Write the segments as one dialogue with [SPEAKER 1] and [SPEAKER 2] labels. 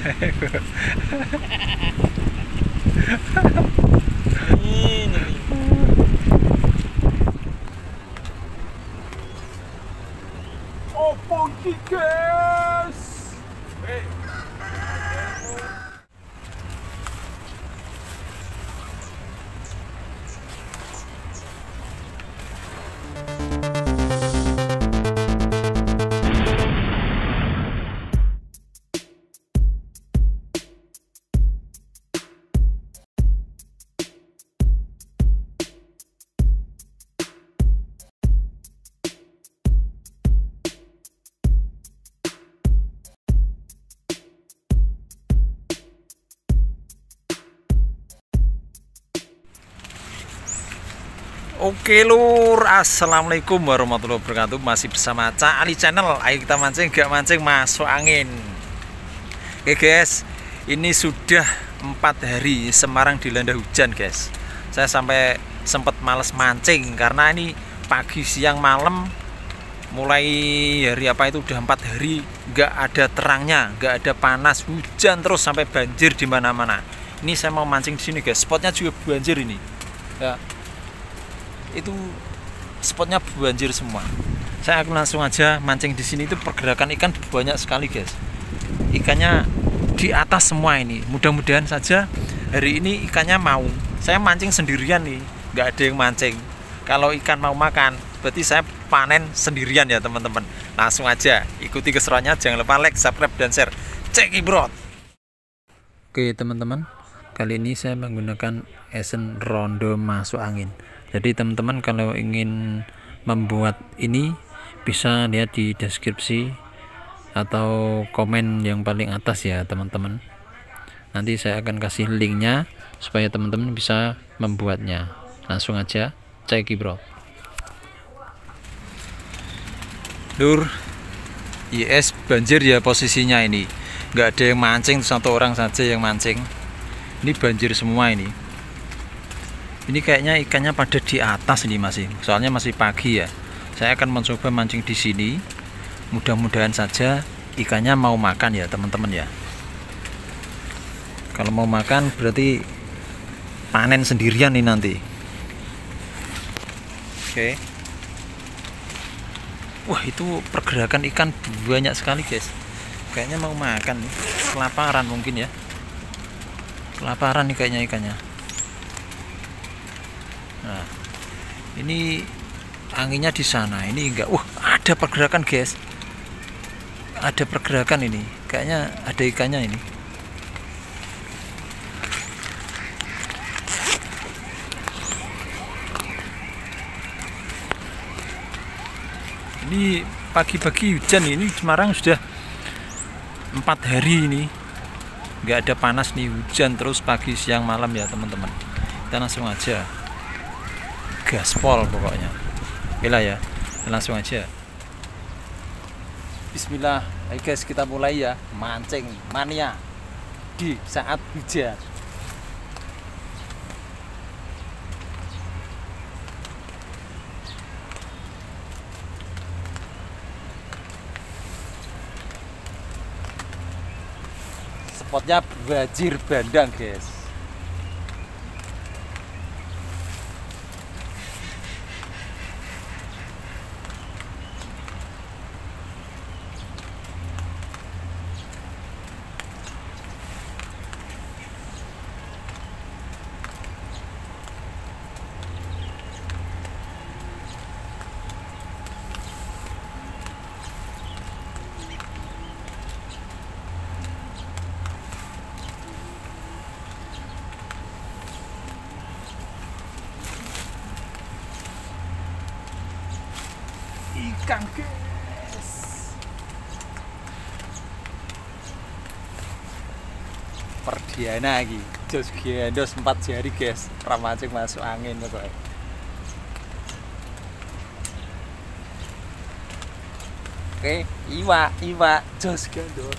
[SPEAKER 1] ini Oke lur, assalamualaikum warahmatullahi wabarakatuh. Masih bersama Cak Ali Channel. Ayo kita mancing, gak mancing masuk angin. Oke guys, ini sudah empat hari Semarang dilanda hujan guys. Saya sampai sempat males mancing karena ini pagi, siang, malam mulai hari apa itu udah empat hari nggak ada terangnya, nggak ada panas, hujan terus sampai banjir di mana-mana. Ini saya mau mancing di sini guys. Spotnya juga banjir ini. Ya, itu spotnya banjir semua. Saya akan langsung aja mancing di sini itu pergerakan ikan banyak sekali guys. Ikannya di atas semua ini. Mudah-mudahan saja hari ini ikannya mau. Saya mancing sendirian nih, nggak ada yang mancing. Kalau ikan mau makan, berarti saya panen sendirian ya teman-teman. Langsung aja ikuti keseruannya. Jangan lupa like, subscribe, dan share. Cek ibrot. Oke teman-teman, kali ini saya menggunakan esen rondo masuk angin jadi teman-teman kalau ingin membuat ini bisa lihat di deskripsi atau komen yang paling atas ya teman-teman. Nanti saya akan kasih linknya supaya teman-teman bisa membuatnya. Langsung aja cek bro. Dur IS banjir ya posisinya ini. Nggak ada yang mancing satu orang saja yang mancing. Ini banjir semua ini ini kayaknya ikannya pada di atas ini masih soalnya masih pagi ya. Saya akan mencoba mancing di sini. Mudah-mudahan saja ikannya mau makan ya teman-teman ya. Kalau mau makan berarti panen sendirian nih nanti. Oke. Wah itu pergerakan ikan banyak sekali guys. Kayaknya mau makan nih. Kelaparan mungkin ya. Kelaparan nih kayaknya ikannya nah ini anginnya di sana. Ini enggak. Wah ada pergerakan guys. Ada pergerakan ini. Kayaknya ada ikannya ini. Ini pagi-pagi hujan ini. Semarang sudah empat hari ini. Nggak ada panas nih hujan terus pagi siang malam ya teman-teman. Kita langsung aja gaspol pokoknya. Bila ya kita langsung aja. Bismillah. Ayo guys kita mulai ya. Mancing mania di saat hujan. Spotnya banjir bandang guys ikan perdiana lagi jos gendos empat jari guys ramancing masuk angin pokoknya oke iwa iwa. Jos gendos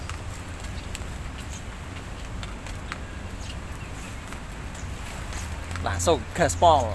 [SPEAKER 1] langsung gaspol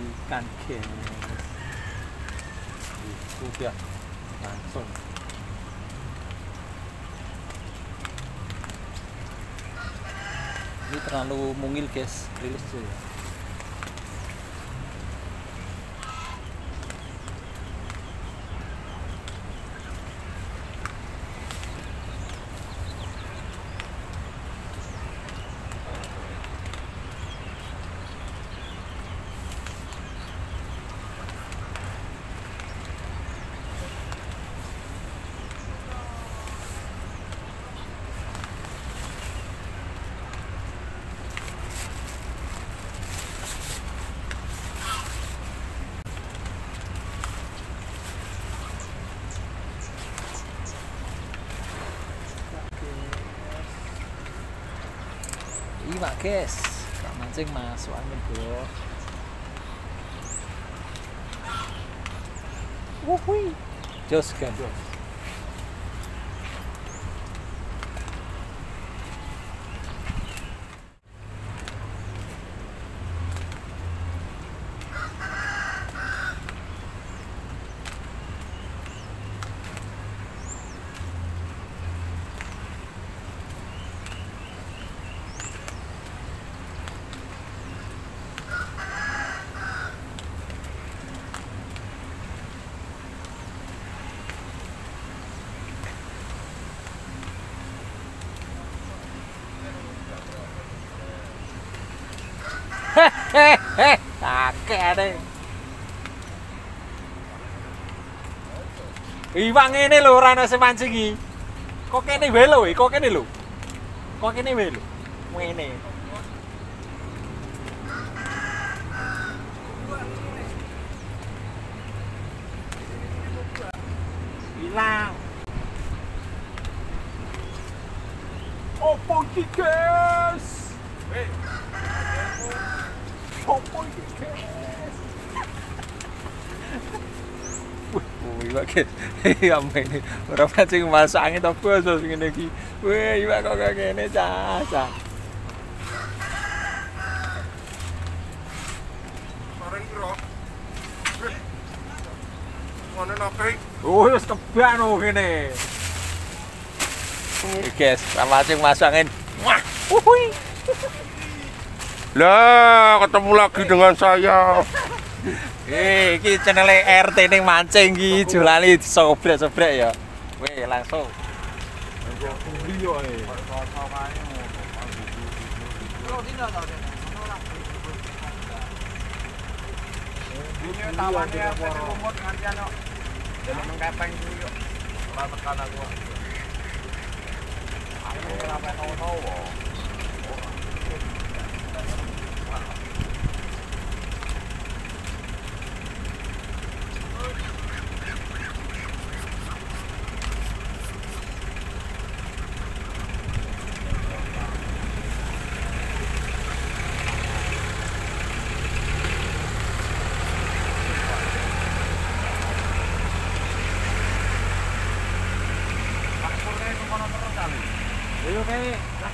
[SPEAKER 1] ikan guys sudah langsung ini terlalu mungil guys. Rilis dulu ya Iya guys, tak mancing masuk angin bro. Wuhui, jos kan. Hehehe, akeh deh. Iwak ngene lho ora sing mancing iki. Kok kene wae lho, kok kene lho. Kok kene wae lho. Ngene. Hilang.
[SPEAKER 2] Opo iki? Opo iki?
[SPEAKER 1] Oh, iwak ke. Apa ini? Ora mancing masuk angin to bos ngene iki. Weh, iwak kok ngene cah. cah. Oh, wis kebak no kene. Guys, sama mancing masuk angin. Wah, wuhui.
[SPEAKER 2] Lah, ketemu lagi dengan saya.
[SPEAKER 1] Eh, iki channel RT ning mancing iki jolani sobrek-sobrek ya. Weh, langsung.
[SPEAKER 2] Ini tawannya pete lumut ngantian kok. Jadi mengkepeng kuwi kok. Ora tekan aku. Aku ora tahu-tahu.
[SPEAKER 1] Ayo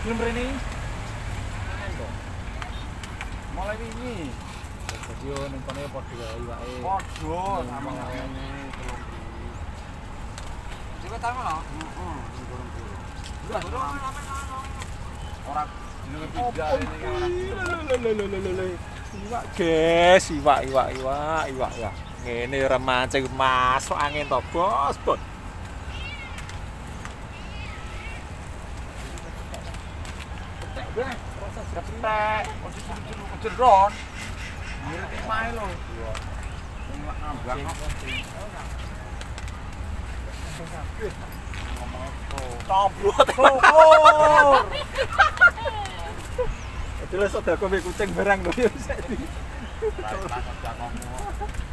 [SPEAKER 1] kae, lagi mrene.
[SPEAKER 2] Mulai wingi.
[SPEAKER 1] Jadi ning kono padha iwake.
[SPEAKER 2] Podo sama ngene telung
[SPEAKER 3] Juga tahu loh.
[SPEAKER 2] Ora jenenge pindah ini kan ora.
[SPEAKER 1] Iwak guys, iwak iwak iwak iwak ya. Ngene ora mancing masuk angin to, Bos, Bos. Jelas ada kowe kucing barang lho ya. Lah
[SPEAKER 2] tak kerja ngomong.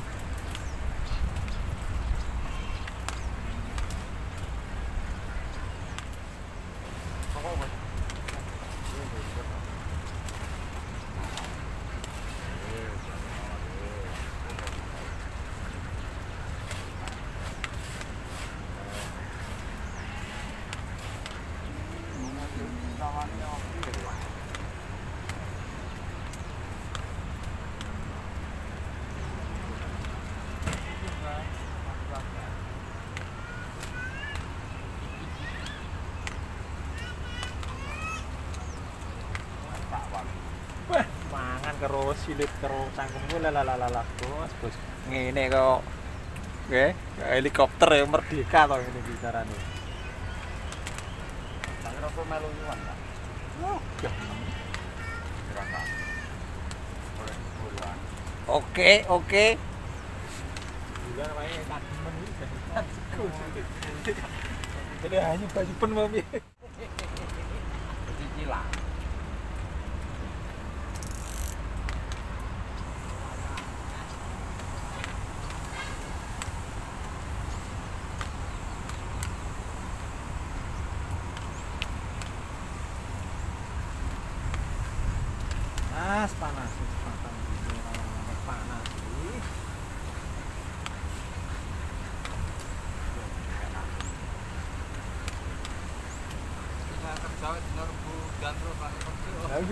[SPEAKER 2] Kerja kamu.
[SPEAKER 1] terus silit terus cangkemmu lalalala bos bos ngene kok oke helikopter ya merdeka ini bicaranya
[SPEAKER 2] Tapi rasa melu nyuwun ta?
[SPEAKER 1] Oke oke
[SPEAKER 2] Bulan iki jadi
[SPEAKER 1] jadi hanya baju pen mami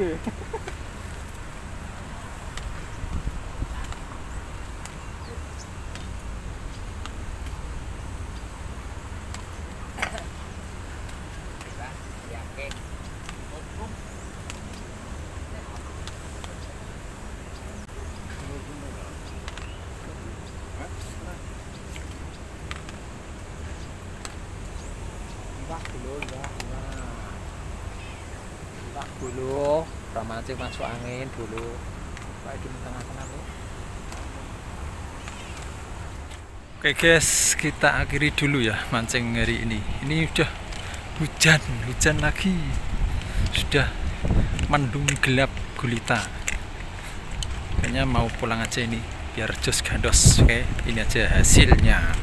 [SPEAKER 1] Yeah. Dulu. Ramancing masuk angin dulu. Pak di tengah-tengah. Oke guys, kita akhiri dulu ya mancing hari ini. Ini udah hujan, hujan lagi. Sudah mendung gelap gulita. Kayaknya mau pulang aja ini biar jos gandos. Oke, ini aja hasilnya.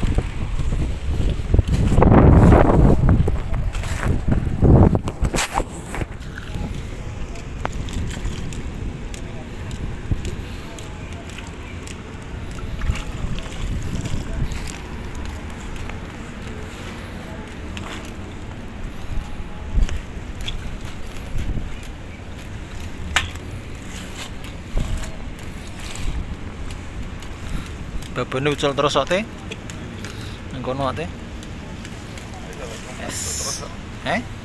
[SPEAKER 1] Babane ucul terus kok te nang kono kok te yes. Eh